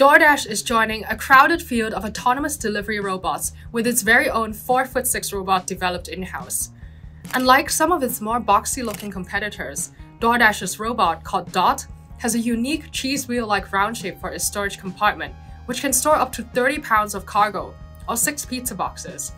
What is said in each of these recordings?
DoorDash is joining a crowded field of autonomous delivery robots with its very own 4'6 robot developed in-house. Unlike some of its more boxy looking competitors, DoorDash's robot, called Dot, has a unique cheese wheel-like round shape for its storage compartment, which can store up to 30 pounds of cargo, or 6 pizza boxes.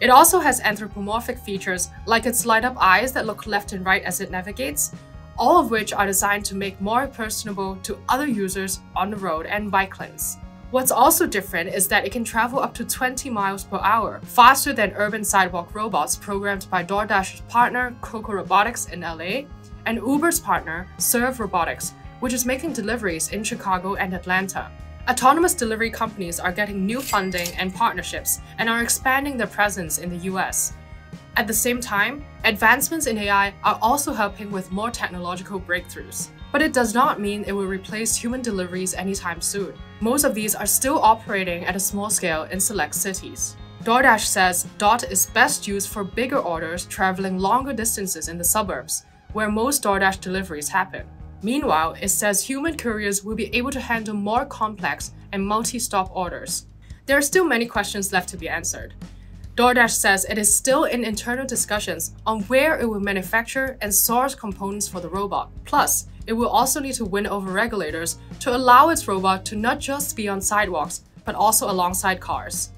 It also has anthropomorphic features like its light up eyes that look left and right as it navigates, all of which are designed to make more personable to other users on the road and bike lanes. What's also different is that it can travel up to 20 miles per hour, faster than urban sidewalk robots programmed by DoorDash's partner Coco Robotics in LA and Uber's partner Serve Robotics, which is making deliveries in Chicago and Atlanta. Autonomous delivery companies are getting new funding and partnerships and are expanding their presence in the US. At the same time, advancements in AI are also helping with more technological breakthroughs. But it does not mean it will replace human deliveries anytime soon. Most of these are still operating at a small scale in select cities. DoorDash says Dot is best used for bigger orders traveling longer distances in the suburbs, where most DoorDash deliveries happen. Meanwhile, it says human couriers will be able to handle more complex and multi-stop orders. There are still many questions left to be answered. DoorDash says it is still in internal discussions on where it will manufacture and source components for the robot. Plus, it will also need to win over regulators to allow its robot to not just be on sidewalks, but also alongside cars.